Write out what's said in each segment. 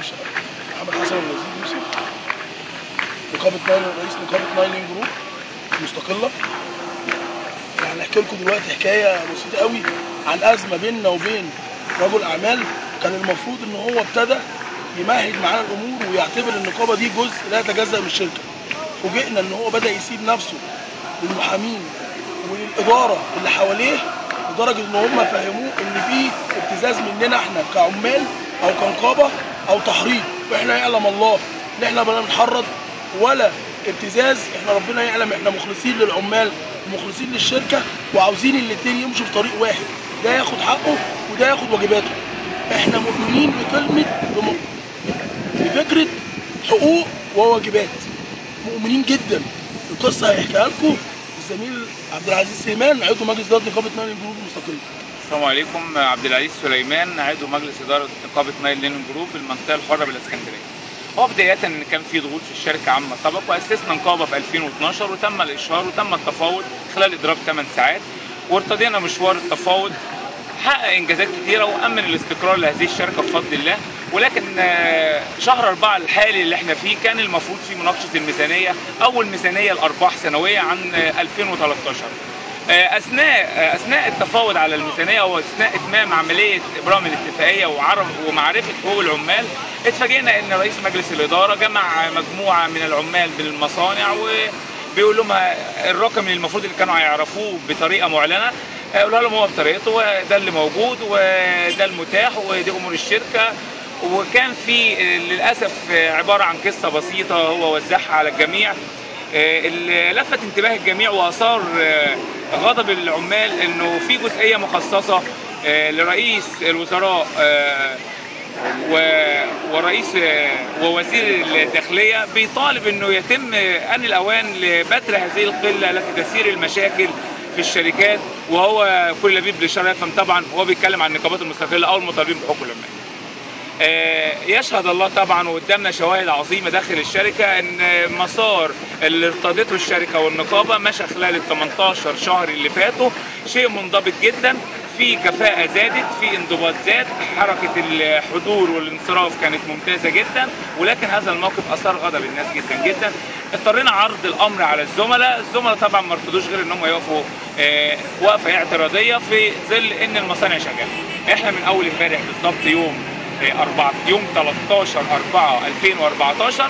محمد حسن الوزير يوسف. نقابة نايل رئيس نقابة نايل لينين جروب. مستقلة. يعني احكي لكم دلوقتي حكاية بسيطة قوي عن أزمة بيننا وبين رجل أعمال. كان المفروض إن هو ابتدى يمهد معانا الأمور ويعتبر النقابة دي جزء لا يتجزأ من الشركة. فوجئنا إن هو بدأ يسيب نفسه للمحامين وللإدارة اللي حواليه لدرجة إن هم فهموه إن في ابتزاز مننا إحنا كعمال أو كنقابة أو تحريض وإحنا يعلم الله إن إحنا بلا بنحرض ولا ابتزاز. إحنا ربنا يعلم إحنا مخلصين للعمال ومخلصين للشركة وعاوزين الاتنين يمشوا في طريق واحد. ده ياخد حقه وده ياخد واجباته. إحنا مؤمنين بكلمة بم... بفكرة حقوق وواجبات. مؤمنين جدا. القصة هيحكيها لكم. الزميل عبد العزيز سليمان عضو مجلس إدارة نقابة نايل جروب المستقلة السلام عليكم عبد العزيز سليمان عضو مجلس إدارة نقابه نايل لينين جروب بالمنطقة الحرة بالإسكندرية. هو بداية إن كان في ضغوط في الشركة عما سبق وأسسنا نقابه في 2012 وتم الإشهار وتم التفاوض خلال اضراب 8 ساعات وارتضينا مشوار التفاوض حقق إنجازات كثيره وأمن الاستقرار لهذه الشركة بفضل الله ولكن آه، شهر أربعة الحالي اللي إحنا فيه كان المفروض فيه مناقشة الميزانية أول ميزانية الارباح سنوية عن آه، 2013 آه، أثناء آه، أثناء التفاوض على الميزانية وأثناء إتمام عملية إبرام الاتفاقية وعرف ومعرفة حقوق العمال اتفاجئنا إن رئيس مجلس الإدارة جمع مجموعة من العمال من المصانع وبيقول لهم الرقم اللي المفروض اللي كانوا هيعرفوه بطريقة معلنة آه، قولها لهم هو بطريقته وده اللي موجود وده المتاح ودي أمور الشركة. وكان في آه، للأسف آه، عبارة عن قصة بسيطة هو وزعها على الجميع آه، اللي لفت انتباه الجميع وأثار آه، غضب العمال إنه في جزئية مخصصة آه، لرئيس الوزراء آه، ورئيس آه، ووزير الداخلية بيطالب إنه يتم آن الأوان لبتر هذه القلة التي تثير المشاكل في الشركات وهو كل لبيب للشرع يفهم طبعا هو بيتكلم عن النقابات المستقلة أو المطالبين بحقوق العمال. آه، يشهد الله طبعا وقدامنا شواهد عظيمة داخل الشركة إن مسار اللي ارتضته الشركة والنقابة مشى خلال ال 18 شهر اللي فاتوا. شيء منضبط جدا. في كفاءة زادت في انضباط زاد. حركة الحضور والانصراف كانت ممتازة جدا. ولكن هذا الموقف أثار غضب الناس جدا جدا. اضطرينا عرض الأمر على الزملاء. الزملاء طبعا ما رفضوش غير إن هم يقفوا آه، وقفة اعتراضية في ظل إن المصانع شغالة. إحنا من أول امبارح بالضبط يوم يوم 13 4 2014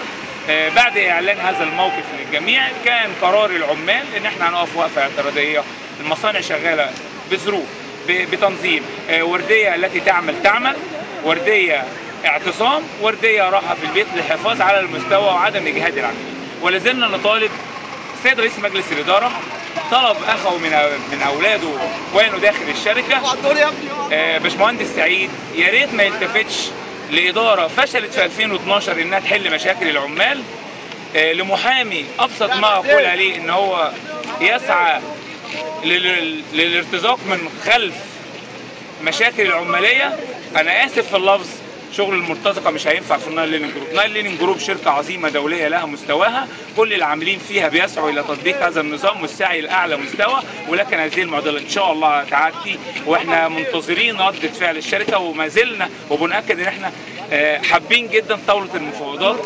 آه، بعد إعلان هذا الموقف للجميع كان قرار العمال إن إحنا هنقف وقفه اعتراضية. المصانع شغالة بظروف بتنظيم آه، وردية التي تعمل تعمل وردية اعتصام وردية راحة في البيت للحفاظ على المستوى وعدم إجهاد العاملين ولازلنا نطالب السيد رئيس مجلس الإدارة طلب اخه من من أولاده واخوانه داخل الشركة. آه، باشمهندس سعيد يا ريت ما يلتفتش لإدارة فشلت في 2012 إنها تحل مشاكل العمال. آه، لمحامي أبسط ما أقول عليه إن هو يسعى لل- للارتزاق من خلف مشاكل العمالية. أنا آسف في اللفظ شغل المرتزقة مش هينفع في النايل لينين جروب، نايل لينين جروب شركة عظيمة دولية لها مستواها، كل العاملين فيها بيسعوا إلى تطبيق هذا النظام والسعي لأعلى مستوى، ولكن هذه المعضلة إن شاء الله تعدي وإحنا منتظرين ردة فعل الشركة وما زلنا وبنأكد إن إحنا آه، حابين جدا طاولة المفاوضات.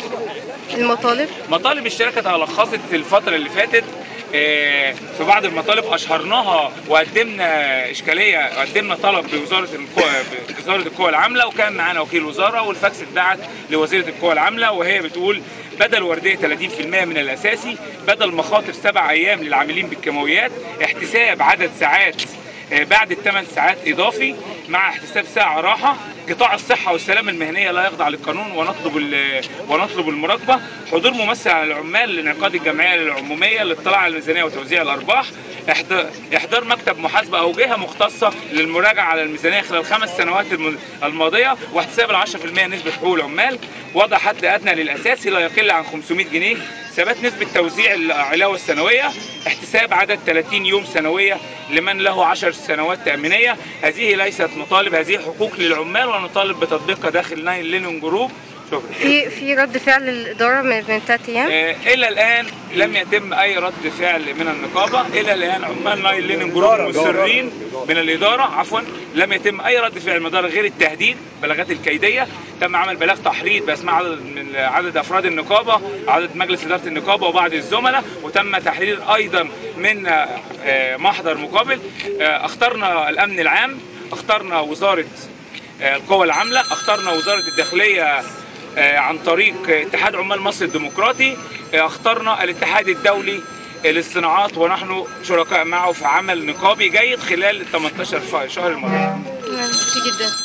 المطالب؟ مطالب الشركة تلخصت في الفترة اللي فاتت. في بعض المطالب أشهرناها وقدمنا إشكالية قدمنا طلب بوزارة بوزارة القوى العاملة وكان معانا وكيل وزارة والفاكس اتبعت لوزيرة القوى العاملة وهي بتقول بدل وردية 30% من الأساسي بدل مخاطر سبع أيام للعاملين بالكيماويات احتساب عدد ساعات آه، بعد الثمان ساعات إضافي مع احتساب ساعة راحة قطاع الصحة والسلامه المهنية لا يخضع للقانون ونطلب ونطلب المراقبة. حضور ممثل على العمال لانعقاد الجمعية العمومية للاطلاع على الميزانية وتوزيع الأرباح. إحضار- احضار مكتب محاسبة أو جهة مختصة للمراجعة على الميزانية خلال الخمس سنوات الم- الماضية واحتساب ال 10% نسبة حقوق العمال. وضع حد أدنى للاساسي لا يقل عن 500 جنيه. ثبات نسبة توزيع العلاوة السنوية. احتساب عدد 30 يوم سنوية لمن له 10 سنوات تأمينية. هذه ليست مطالب هذه حقوق للعمال ونطالب بتطبيقها داخل نايل لينين جروب. شكرا. في في رد فعل الإدارة من من ثلاث أيام؟ آه، إلى الآن لم يتم أي رد فعل من النقابة. إلى الآن عمال نايل لينين جروب مصرين من الإدارة عفوا لم يتم أي رد فعل من الاداره غير التهديد بلاغات الكيدية. تم عمل بلاغ تحريض بأسماء عدد من عدد أفراد النقابة عدد مجلس إدارة النقابة وبعض الزملاء. وتم تحرير أيضا من آه، محضر مقابل. آه، اخترنا الأمن العام اخترنا وزارة آه، القوى العاملة اخترنا وزارة الداخلية عن طريق اتحاد عمال مصر الديمقراطي آه، اخترنا الاتحاد الدولي للصناعات ونحن شركاء معه في عمل نقابي جيد خلال ال 18 شهر الماضيه ميرسي جدا.